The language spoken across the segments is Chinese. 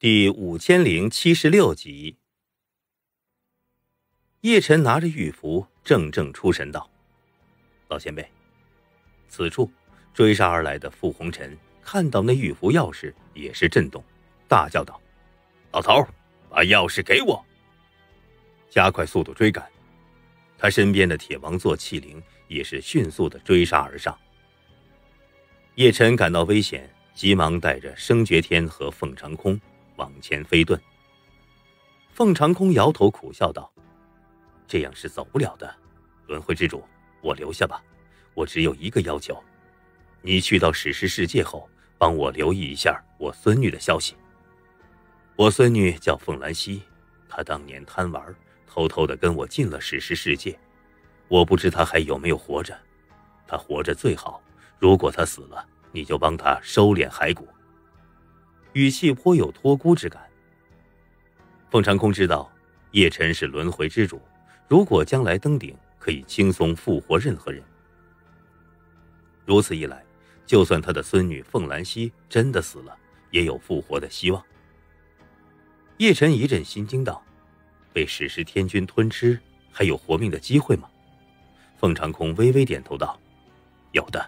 第五千零七十六集，叶晨拿着玉符，怔怔出神道：“老前辈。”此处追杀而来的傅红尘看到那玉符钥匙，也是震动，大叫道：“老头，把钥匙给我！”加快速度追赶。他身边的铁王座器灵也是迅速的追杀而上。叶晨感到危险，急忙带着生绝天和凤长空。往前飞遁，凤长空摇头苦笑道：“这样是走不了的，轮回之主，我留下吧。我只有一个要求，你去到史诗世界后，帮我留意一下我孙女的消息。我孙女叫凤兰溪，她当年贪玩，偷偷的跟我进了史诗世界。我不知她还有没有活着，她活着最好。如果她死了，你就帮她收敛骸骨。”语气颇有托孤之感。凤长空知道叶辰是轮回之主，如果将来登顶，可以轻松复活任何人。如此一来，就算他的孙女凤兰溪真的死了，也有复活的希望。叶辰一阵心惊道：“被史诗天君吞吃，还有活命的机会吗？”凤长空微微点头道：“有的，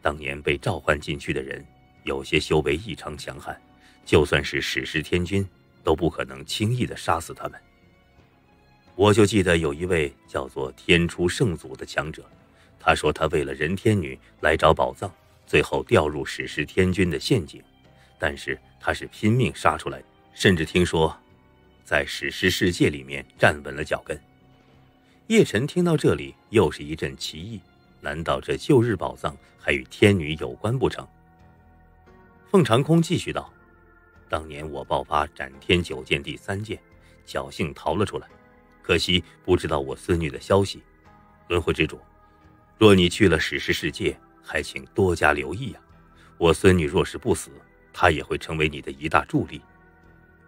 当年被召唤进去的人。”有些修为异常强悍，就算是史诗天君，都不可能轻易的杀死他们。我就记得有一位叫做天初圣祖的强者，他说他为了人天女来找宝藏，最后掉入史诗天君的陷阱，但是他是拼命杀出来，甚至听说，在史诗世界里面站稳了脚跟。叶晨听到这里，又是一阵奇异，难道这旧日宝藏还与天女有关不成？凤长空继续道：“当年我爆发斩天九剑第三剑，侥幸逃了出来，可惜不知道我孙女的消息。轮回之主，若你去了史诗世界，还请多加留意呀。我孙女若是不死，她也会成为你的一大助力。”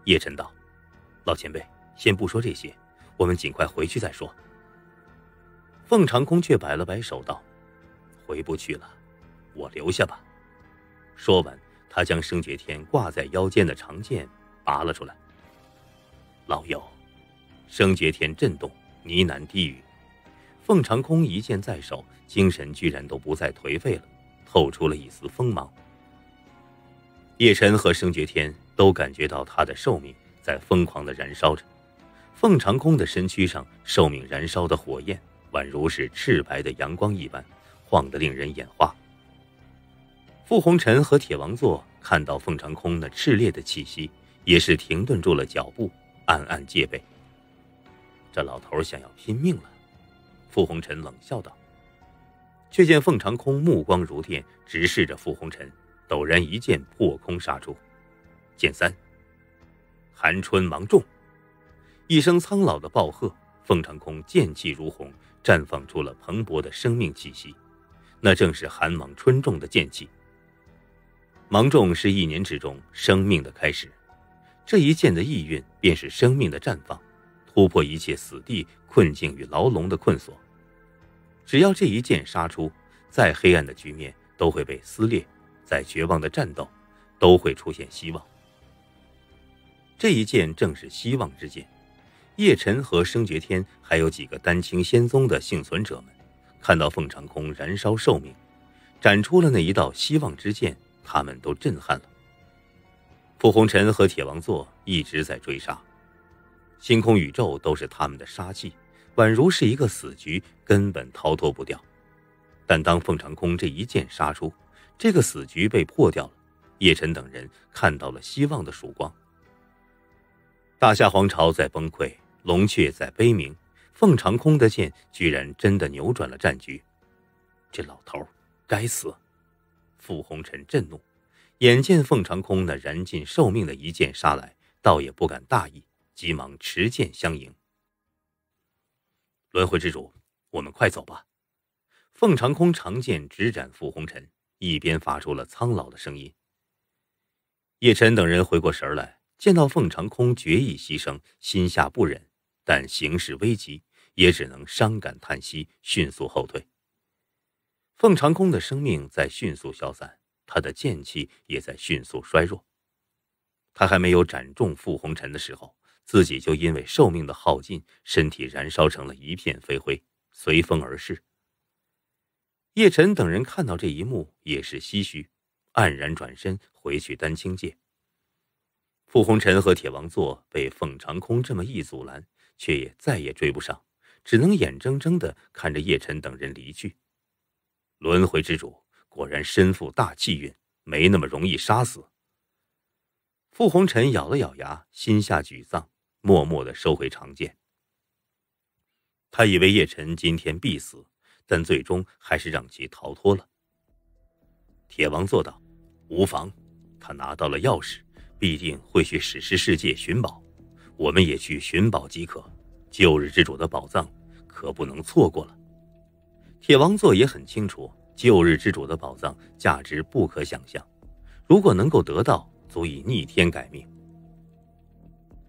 叶晨道：“老前辈，先不说这些，我们尽快回去再说。”凤长空却摆了摆手道：“回不去了，我留下吧。”说完。他将生绝天挂在腰间的长剑拔了出来。老友，生绝天震动，呢喃低语。凤长空一剑在手，精神居然都不再颓废了，透出了一丝锋芒。叶晨和生绝天都感觉到他的寿命在疯狂的燃烧着。凤长空的身躯上寿命燃烧的火焰，宛如是赤白的阳光一般，晃得令人眼花。傅红尘和铁王座看到凤长空那炽烈的气息，也是停顿住了脚步，暗暗戒备。这老头想要拼命了。傅红尘冷笑道。却见凤长空目光如电，直视着傅红尘，陡然一剑破空杀出。剑三，寒春芒种。一声苍老的暴喝，凤长空剑气如虹，绽放出了蓬勃的生命气息，那正是寒芒春种的剑气。芒种是一年之中生命的开始，这一剑的意蕴便是生命的绽放，突破一切死地困境与牢笼的困锁。只要这一剑杀出，再黑暗的局面都会被撕裂，再绝望的战斗，都会出现希望。这一剑正是希望之剑。叶晨和生绝天还有几个丹青仙宗的幸存者们，看到凤长空燃烧寿命，斩出了那一道希望之剑。他们都震撼了。傅红尘和铁王座一直在追杀，星空宇宙都是他们的杀器，宛如是一个死局，根本逃脱不掉。但当凤长空这一剑杀出，这个死局被破掉了。叶晨等人看到了希望的曙光。大夏皇朝在崩溃，龙雀在悲鸣，凤长空的剑居然真的扭转了战局。这老头，该死！傅红尘震怒，眼见凤长空那燃尽寿命的一剑杀来，倒也不敢大意，急忙持剑相迎。轮回之主，我们快走吧！凤长空长剑直斩傅红尘，一边发出了苍老的声音。叶辰等人回过神来，见到凤长空决意牺牲，心下不忍，但形势危急，也只能伤感叹息，迅速后退。凤长空的生命在迅速消散，他的剑气也在迅速衰弱。他还没有斩中傅红尘的时候，自己就因为寿命的耗尽，身体燃烧成了一片飞灰，随风而逝。叶晨等人看到这一幕，也是唏嘘，黯然转身回去丹青界。傅红尘和铁王座被凤长空这么一阻拦，却也再也追不上，只能眼睁睁的看着叶晨等人离去。轮回之主果然身负大气运，没那么容易杀死。傅红尘咬了咬牙，心下沮丧，默默的收回长剑。他以为叶晨今天必死，但最终还是让其逃脱了。铁王做道：“无妨，他拿到了钥匙，必定会去史诗世界寻宝，我们也去寻宝即可。旧日之主的宝藏，可不能错过了。”铁王座也很清楚，旧日之主的宝藏价值不可想象，如果能够得到，足以逆天改命。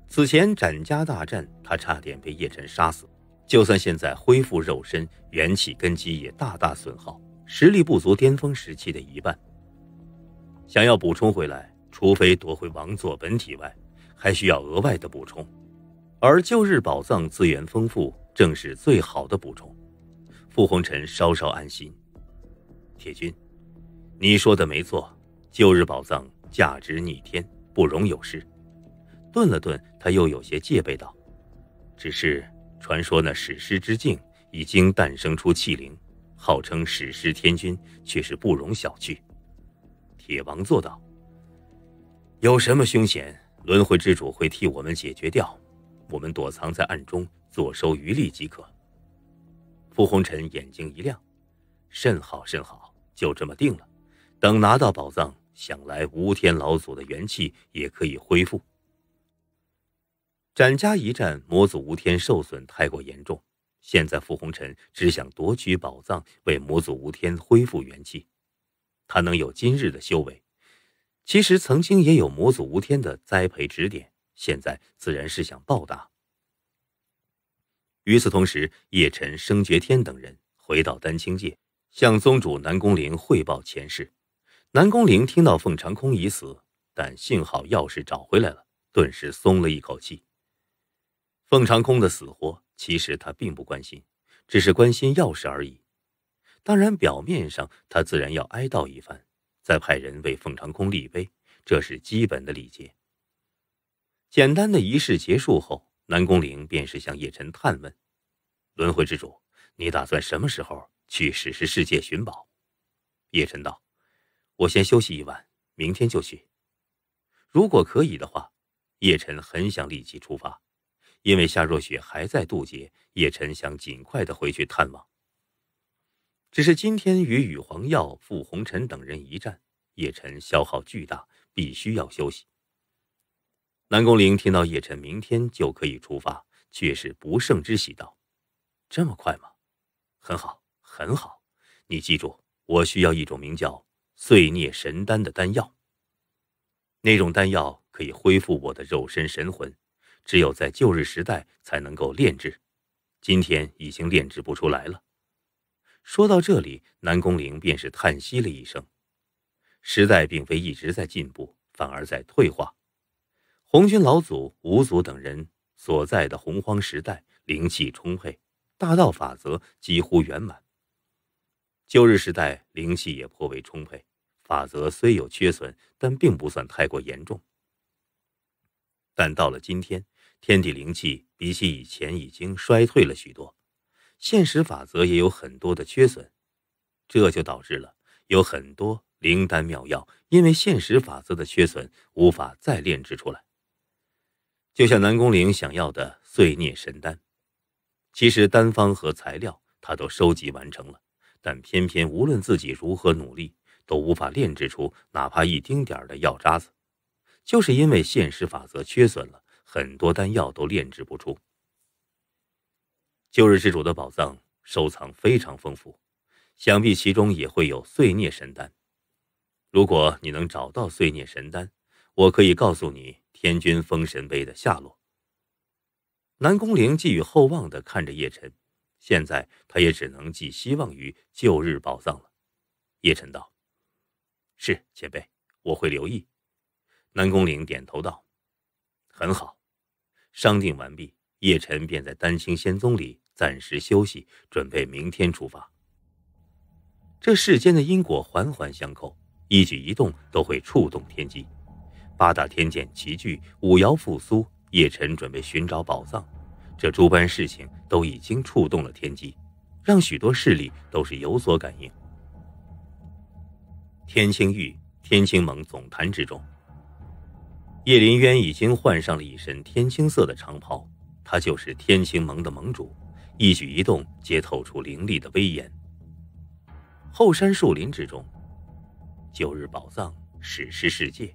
此前展家大战，他差点被叶辰杀死，就算现在恢复肉身，元气根基也大大损耗，实力不足巅峰时期的一半。想要补充回来，除非夺回王座本体外，还需要额外的补充，而旧日宝藏资源丰富，正是最好的补充。傅红尘稍稍安心。铁军，你说的没错，旧日宝藏价值逆天，不容有失。顿了顿，他又有些戒备道：“只是传说那史诗之境已经诞生出气灵，号称史诗天君，却是不容小觑。”铁王做道：“有什么凶险，轮回之主会替我们解决掉，我们躲藏在暗中，坐收渔利即可。”傅红尘眼睛一亮，甚好甚好，就这么定了。等拿到宝藏，想来吴天老祖的元气也可以恢复。展家一战，魔祖吴天受损太过严重，现在傅红尘只想夺取宝藏，为魔祖吴天恢复元气。他能有今日的修为，其实曾经也有魔祖吴天的栽培指点，现在自然是想报答。与此同时，叶辰、升觉天等人回到丹青界，向宗主南宫翎汇报前事。南宫翎听到凤长空已死，但幸好钥匙找回来了，顿时松了一口气。凤长空的死活，其实他并不关心，只是关心钥匙而已。当然，表面上他自然要哀悼一番，再派人为凤长空立碑，这是基本的礼节。简单的仪式结束后。南宫岭便是向叶辰探问：“轮回之主，你打算什么时候去史诗世界寻宝？”叶辰道：“我先休息一晚，明天就去。如果可以的话，叶辰很想立即出发，因为夏若雪还在渡劫，叶辰想尽快的回去探望。只是今天与羽皇耀、傅红尘等人一战，叶辰消耗巨大，必须要休息。”南宫翎听到叶辰明天就可以出发，却是不胜之喜，道：“这么快吗？很好，很好。你记住，我需要一种名叫碎孽神丹的丹药。那种丹药可以恢复我的肉身神魂，只有在旧日时代才能够炼制，今天已经炼制不出来了。”说到这里，南宫翎便是叹息了一声：“时代并非一直在进步，反而在退化。”红军老祖、五祖等人所在的洪荒时代，灵气充沛，大道法则几乎圆满。旧日时代灵气也颇为充沛，法则虽有缺损，但并不算太过严重。但到了今天，天地灵气比起以前已经衰退了许多，现实法则也有很多的缺损，这就导致了有很多灵丹妙药因为现实法则的缺损，无法再炼制出来。就像南宫翎想要的碎孽神丹，其实丹方和材料他都收集完成了，但偏偏无论自己如何努力，都无法炼制出哪怕一丁点的药渣子。就是因为现实法则缺损了，很多丹药都炼制不出。旧日之主的宝藏收藏非常丰富，想必其中也会有碎孽神丹。如果你能找到碎孽神丹，我可以告诉你。天君封神碑的下落。南宫陵寄予厚望的看着叶辰，现在他也只能寄希望于旧日宝藏了。叶辰道：“是前辈，我会留意。”南宫岭点头道：“很好。”商定完毕，叶晨便在丹青仙宗里暂时休息，准备明天出发。这世间的因果环环相扣，一举一动都会触动天机。八大天剑齐聚，五瑶复苏，叶晨准备寻找宝藏。这诸般事情都已经触动了天机，让许多势力都是有所感应。天青玉、天青盟总坛之中。叶林渊已经换上了一身天青色的长袍，他就是天青盟的盟主，一举一动皆透出凌厉的威严。后山树林之中，旧日宝藏史诗世界，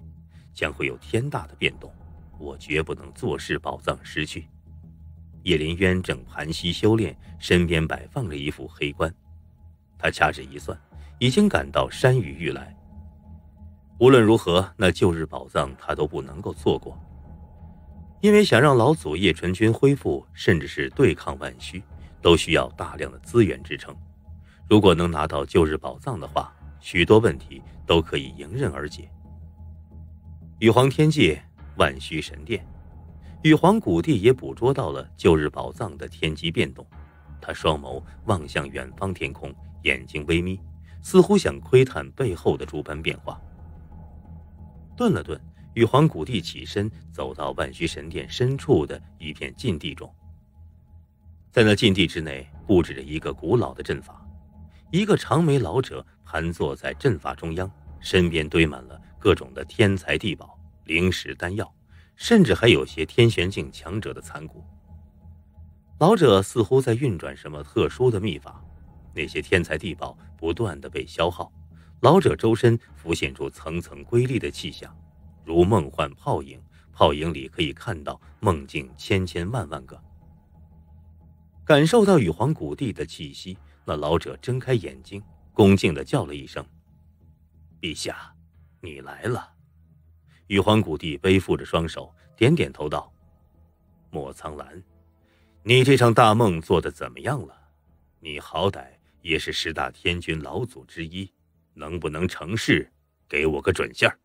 将会有天大的变动，我绝不能坐视宝藏失去。叶林渊正盘膝修炼，身边摆放着一副黑棺，他掐指一算，已经赶到山雨欲来。无论如何，那旧日宝藏他都不能够错过。因为想让老祖叶纯君恢复，甚至是对抗万虚，都需要大量的资源支撑。如果能拿到旧日宝藏的话，许多问题都可以迎刃而解。玉皇天界万虚神殿，玉皇古帝也捕捉到了旧日宝藏的天机变动，他双眸望向远方天空，眼睛微眯，似乎想窥探背后的诸般变化。顿了顿，玉皇古帝起身走到万虚神殿深处的一片禁地中。在那禁地之内，布置着一个古老的阵法，一个长眉老者盘坐在阵法中央，身边堆满了各种的天材地宝、灵石丹药，甚至还有些天玄境强者的残骨。老者似乎在运转什么特殊的秘法，那些天材地宝不断的被消耗。老者周身浮现出层层瑰丽的气象，如梦幻泡影，泡影里可以看到梦境千千万万个。感受到羽皇古帝的气息，那老者睁开眼睛，恭敬的叫了一声：“陛下，你来了。”玉皇古帝背负着双手，点点头道：“莫苍兰，你这场大梦做的怎么样了？你好歹也是十大天君老祖之一。”能不能成事？给我个准信儿。